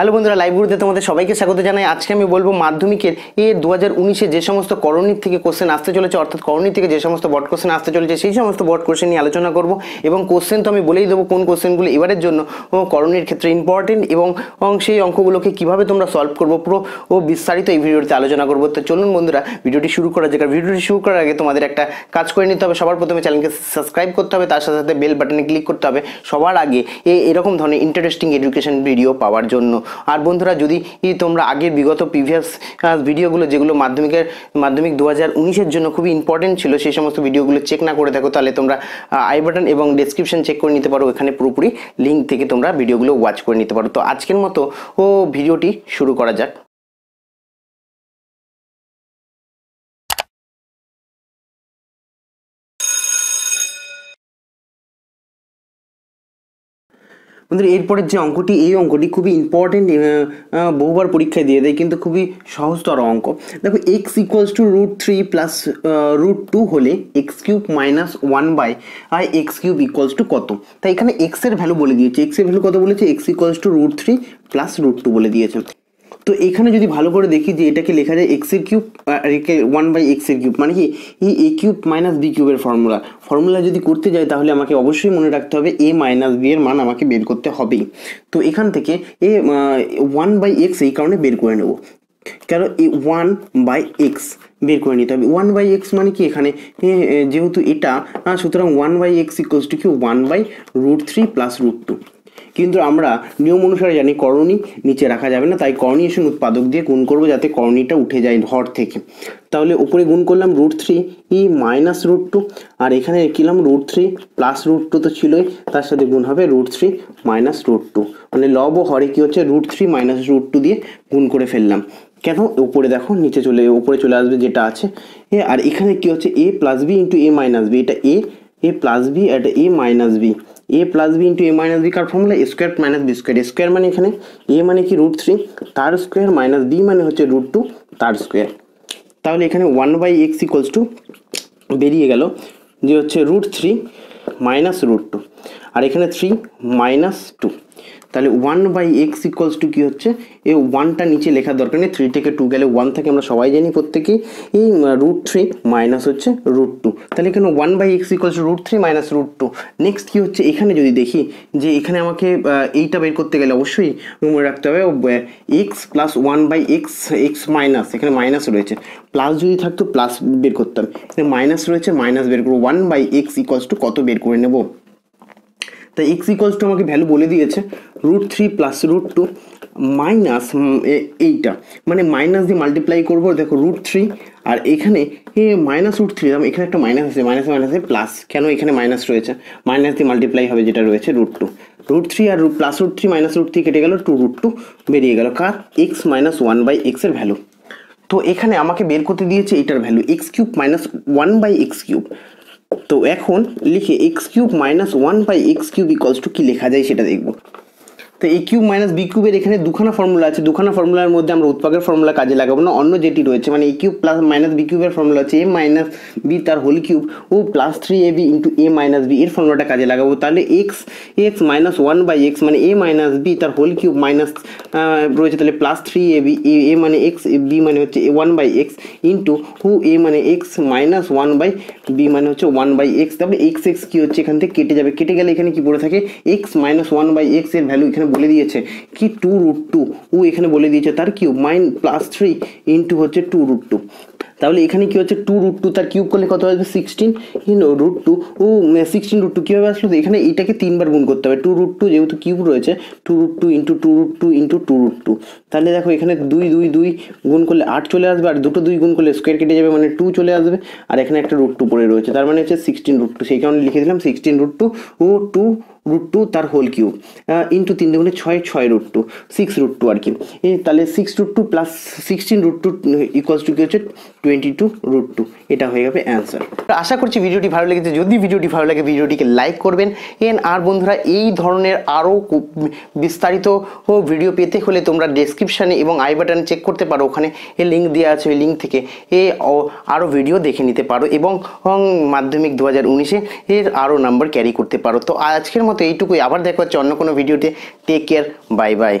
Hello বন্ধুরা live গুরুতে তোমাদের সবাইকে স্বাগত জানাই। আজকে আমি বলব মাধ্যমিকের এ দু হাজার উনিশে যে সমস্ত করণীর থেকে কোশ্চেন আসতে চলেছে, অর্থাৎ করণীর থেকে যে সমস্ত বট কোশ্চেন আসতে চলেছে, সেই সমস্ত বট কোশ্চেন নিয়ে আলোচনা করব। এবং কোশ্চেন তো আমি বলেই দেবো কোন কোশ্চেনগুলো এবারের জন্য করণীর ক্ষেত্রে ইম্পর্টেন্ট এবং সেই অঙ্কগুলোকে কীভাবে তোমরা সলভ করব পুরো, ও, বিস্তারিত এই ভিডিওতে আলোচনা করব। তো চলুন বন্ধুরা, ভিডিওটি শুরু করা যাক। ভিডিওটি শুরু করার আগে তোমাদের একটা কাজ করে নিতে হবে। সবার প্রথমে চ্যানেলকে সাবস্ক্রাইব করতে হবে, তার সাথে সাথে বেল বাটনে ক্লিক করতে হবে। সবার আগে এরকম ধরনের ইন্টারেস্টিং এডুকেশন ভিডিও পাওয়ার জন্য। আর বন্ধুরা, যদি তোমরা আগের বিগত প্রিভিয়াস ভিডিওগুলো যেগুলো মাধ্যমিকের, মাধ্যমিক দু হাজার জন্য খুবই ইম্পর্টেন্ট ছিল, সেই সমস্ত ভিডিওগুলো চেক না করে থাকো তাহলে তোমরা আই বাটন এবং ডেসক্রিপশন চেক করে নিতে পারো। এখানে পুরোপুরি লিঙ্ক থেকে তোমরা ভিডিওগুলো ওয়াচ করে নিতে পারো। তো আজকের মতো, ও ভিডিওটি শুরু করা যাক। বন্ধুরা, এরপরের যে অঙ্কটি, এই অঙ্কটি খুবই ইম্পর্টেন্ট বহুবার পরীক্ষায় দিয়ে দেয়, কিন্তু খুবই সহজতর অঙ্ক। দেখো X equals to root three plus root two হলে X cube minus one by I X cube equals to কত? তাই এখানে এক্সের ভ্যালু বলে দিয়েছে। এক্সের ভ্যালু কত বলেছে? X equals to root three plus root two বলে দিয়েছে। তো এখানে যদি ভালো করে দেখি যে এটাকে লেখা যায় এক্সের কিউব ওয়ান বাই এক্সের কিউব মানে কি এই এ কিউব মাইনাস বি কিউবের ফর্মুলা ফর্মুলা যদি করতে যাই তাহলে আমাকে অবশ্যই মনে রাখতে হবে এ মাইনাস বি এর মান আমাকে বের করতে হবেই। তো এখান থেকে এ ওয়ান বাই এক্স এই কারণে বের করে নেব। কেন এ ওয়ান বাই এক্স বের করে নিতে হবে। ওয়ান বাই এক্স মানে কি এখানে? যেহেতু এটা সুতরাং one by X equals to কি? One by root three plus root two কিন্তু আমরা নিয়ম অনুসারে জানি করণী নিচে রাখা যাবে না, তাই করণী এসে উৎপাদক দিয়ে গুণ করব যাতে করণীটা উঠে যায় ঘর থেকে। তাহলে উপরে গুণ করলাম রুট থ্রি ই মাইনাস রুট টু আর এখানে লিখলাম root three plus root two তো ছিলই, তার সাথে গুণ হবে root three minus root two মানে লব ও হরে কী হচ্ছে root three minus root two দিয়ে গুণ করে ফেললাম। কেন? উপরে দেখো, নিচে চলে, উপরে চলে আসবে যেটা আছে। এ, আর এখানে কি হচ্ছে? A plus B into A minus B এটা এ এ প্লাস বি এটা A minus B A plus B into A minus B car formula square minus B square square মানে এখানে এ মানে কি? রুট থ্রি তার স্কোয়ার মাইনাস বি মানে হচ্ছে root two তার স্কোয়ার তাহলে এখানে one by X equals to বেরিয়ে গেল যে হচ্ছে root three minus root two আর এখানে থ্রি মাইনাস টু তাহলে one by X equals to কী হচ্ছে? এই ওয়ানটা নিচে লেখার দরকার নেই। থ্রি থেকে টু গেলে ওয়ান থেকে আমরা সবাই জানি প্রত্যেকেই। এই রুট থ্রি মাইনাস হচ্ছে রুট টু তাহলে এখানে one by X equals to root three minus root two next কী হচ্ছে? এখানে যদি দেখি যে এখানে আমাকে এইটা বের করতে গেলে অবশ্যই মনে রাখতে হবে X plus one by X X minus এখানে মাইনাস রয়েছে। প্লাস যদি থাকতো প্লাস বের করতাম। মাইনাস রয়েছে মাইনাস বের করব। One by X equals to কত বের করে নেব? তাই এক্স ইকোয়ালস টু আমাকে ভ্যালু বলে দিয়েছে root three plus root two minus এইটা। মানে মাইনাস দিয়ে মাল্টিপ্লাই করব, দেখো রুট থ্রি আর এখানে, এ মাইনাস রুট থ্রি এখানে একটা মাইনাস আছে মাইনাস মাইনাসে প্লাস কেন এখানে মাইনাস রয়েছে? মাইনাস দিয়ে মাল্টিপ্লাই হবে যেটা রয়েছে রুট টু রুট থ্রি আর plus root three minus root three কেটে গেল টু রুট টু বেরিয়ে গেল। কার? এক্স মাইনাস ওয়ান বাই এক্সের ভ্যালু তো এখানে আমাকে বের করতে দিয়েছে এটার value X cube minus one by X cube তো এখন লিখে X cube minus one by X cube equals to কী লেখা যায় সেটা দেখব। তো এ কিউব মাইনাস বি কিউবের এখানে দুখানা ফর্মুলা আছে। দুখানা ফর্মুলার মধ্যে আমরা উৎপাদকের ফর্মুলা কাজে লাগাবো। না, অন্য যেটি রয়েছে মানে A cube plus minus B কিউবের ফর্মুলা আছে এ মাইনাস বি তার whole cube O plus three A B into A minus B এর ফর্মুলাটা কাজে লাগাবো। তাহলে X X minus one by X মানে এ মাইনাস বি তার হোল কিউব মাইনাস রয়েছে। তাহলে plus three A B A A মানে এক্স বি মানে হচ্ছে ওয়ান বাই এক্স ইন্টু হু এ মানে X minus one by B মানে হচ্ছে ওয়ান বাই এক্স তারপরে এক্স এক্স কী হচ্ছে? এখান থেকে কেটে যাবে। কেটে গেলে এখানে কি পড়ে থাকে? এক্স মাইনাস ওয়ান বাই এক্সের ভ্যালু এখানে বলে দিয়েছে। কি টু রুট টু ও এখানে বলে দিয়েছে, তার cube minus plus three into হচ্ছে টু রুট টু তাহলে এখানে কি হচ্ছে টু রুট টু তার কিউব করলে কত আসবে? সিক্সটিন রুট টু ও সিক্সটিন রুট টু কীভাবে আসলো? এখানে এইটাকে তিনবার গুণ করতে হবে। টু রুট টু যেহেতু কিউব রয়েছে two root two into two root two into two root two তাহলে দেখো এখানে দুই দুই দুই গুণ করলে আট চলে আসবে, আর দুটো দুই গুণ করলে স্কোয়ার কেটে যাবে মানে টু চলে আসবে। আর এখানে একটা রুট টু পড়ে রয়েছে, তার মানে হচ্ছে সিক্সটিন রুট টু সেই কারণে লিখে দিলাম সিক্সটিন রুট টু ও টু রুট টু তার হোল কিউব ইন্টু তিন দুগুণে ছয় ছয় root two six root two আর কি। তাহলে six root two plus sixteen root two equals to কি হচ্ছে? টোয়েন্টি টু রুট টু এটা হয়ে যাবে অ্যান্সার আশা করছি ভিডিওটি ভালো লেগেছে। যদি ভিডিওটি ভালো লাগে, ভিডিওটিকে লাইক করবেন। এন আর বন্ধুরা, এই ধরনের আরও বিস্তারিত ভিডিও পেতে হলে তোমরা ডেসক্রিপশানে এবং আই বাটন চেক করতে পারো। ওখানে এ লিঙ্ক দেওয়া আছে, ওই লিঙ্ক থেকে এ আরও ভিডিও দেখে নিতে পারো এবং মাধ্যমিক দু হাজার উনিশে এর আরও নাম্বার ক্যারি করতে পারো। তো আজকের মতো এইটুকুই। আবার দেখা হচ্ছে অন্য কোনো ভিডিওতে। Take care bye bye